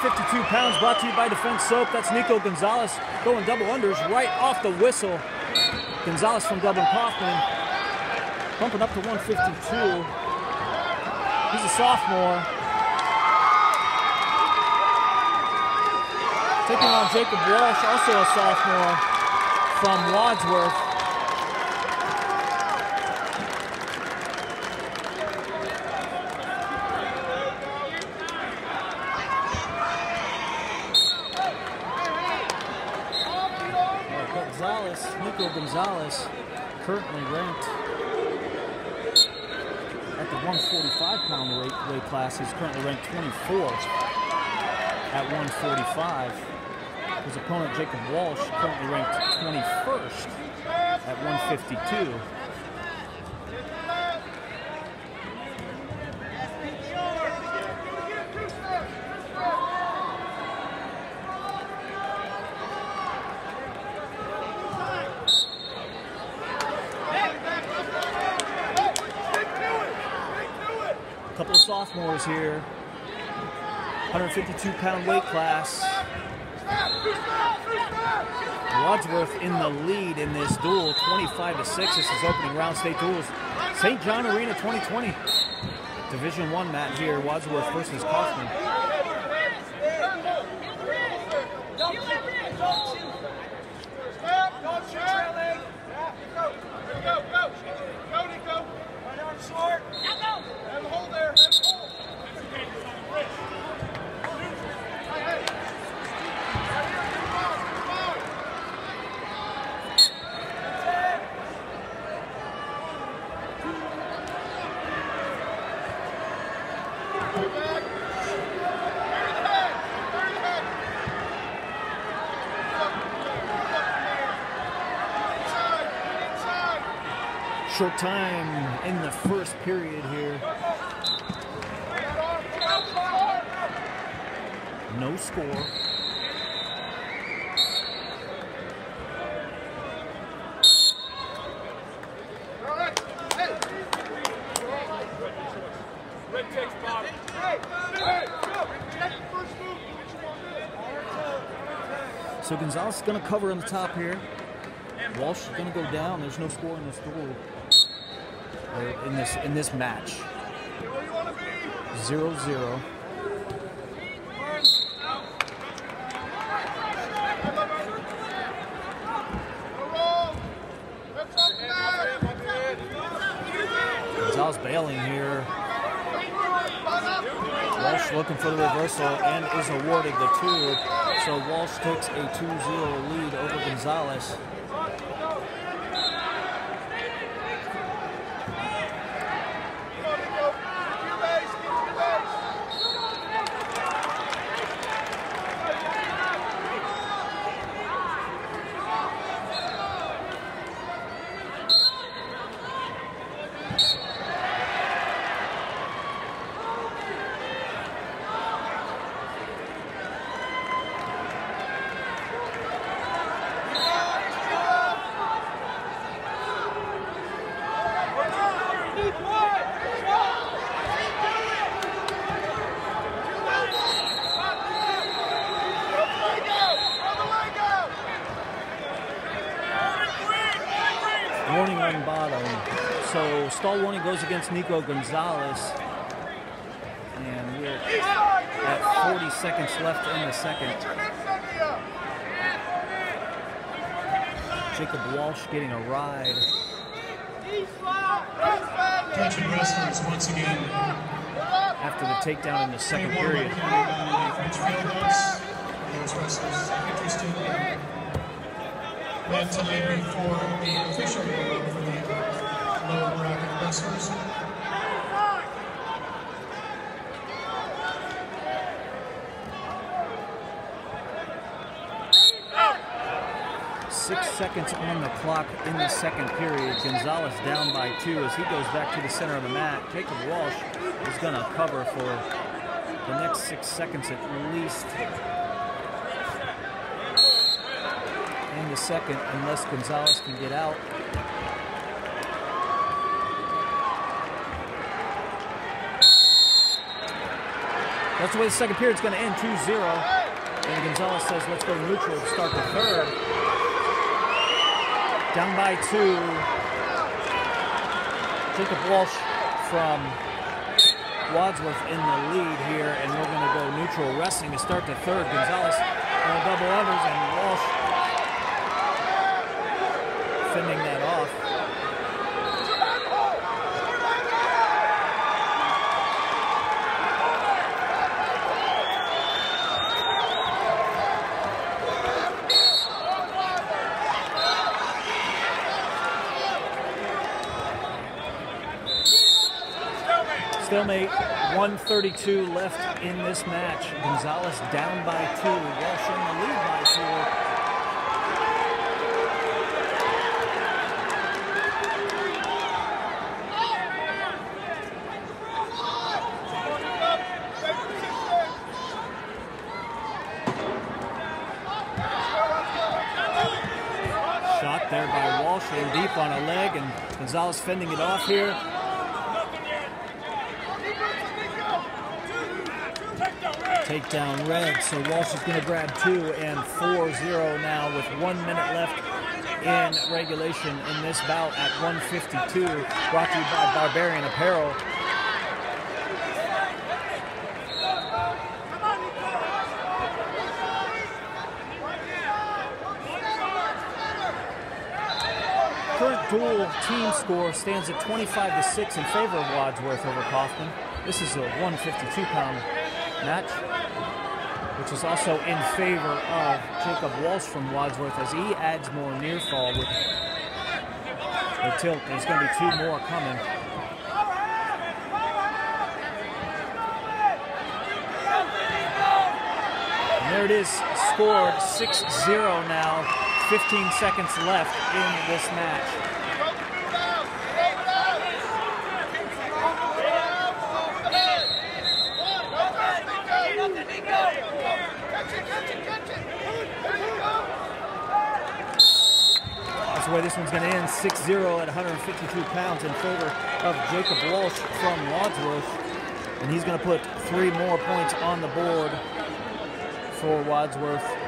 152 pounds, brought to you by Defense Soap. That's Niko Gonzalez going double unders right off the whistle. Gonzalez from Dublin Coffman bumping up to 152. He's a sophomore. Taking on Jacob Walsh, also a sophomore from Wadsworth. Gonzalez, Niko Gonzalez, currently ranked at the 145 pound weight, weight class. He's currently ranked 24th at 145. His opponent, Jacob Walsh, currently ranked 21st at 152. Couple of sophomores here. 152 pound weight class. Wadsworth in the lead in this duel, 25 to 6. This is opening round state duels. St. John Arena 2020. Division one match here, Wadsworth versus Coffman. Short time in the first period here. No score. So Gonzalez is going to cover on the top here. Walsh is going to go down. There's no score in this duel. Or in this in this match. Zero zero. Gonzalez bailing here. Walsh looking for the reversal and is awarded the two. So Walsh takes a 2-0 lead over Gonzalez. On bottom. So stall warning goes against Niko Gonzalez. And we're at 40 seconds left in the second. Jacob Walsh getting a ride. Attention wrestlers, once again. After the takedown in the second period. Time before the official for the bracket wrestlers. Six seconds on the clock in the second period. Gonzalez down by two as he goes back to the center of the mat. Jacob Walsh is going to cover for the next six seconds at least in the second, unless Gonzalez can get out. That's the way the second period's going to end 2 0. And Gonzalez says, let's go neutral to start the third. Down by two. Jacob Walsh from Wadsworth in the lead here, and we're going to go neutral wrestling to start the third. Gonzalez on double unders, and Walsh fending that off. Stalemate, 132 left in this match. Gonzalez down by two. Walsh in the lead by two. Shot there deep on a leg, and Gonzalez fending it off here. Takedown red, so Walsh is going to grab two and 4-0 now with one minute left in regulation in this bout at 152. Brought to you by Barbarian Apparel. Dual team score stands at 25 to 6 in favor of Wadsworth over Coffman. This is a 152 pound match, which is also in favor of Jacob Walsh from Wadsworth as he adds more near fall with the tilt. There's going to be two more coming. And there it is, scored 6-0 now. 15 seconds left in this match. That's way this one's going to end 6 0 at 152 pounds in favor of Jacob Walsh from Wadsworth. And he's going to put three more points on the board for Wadsworth.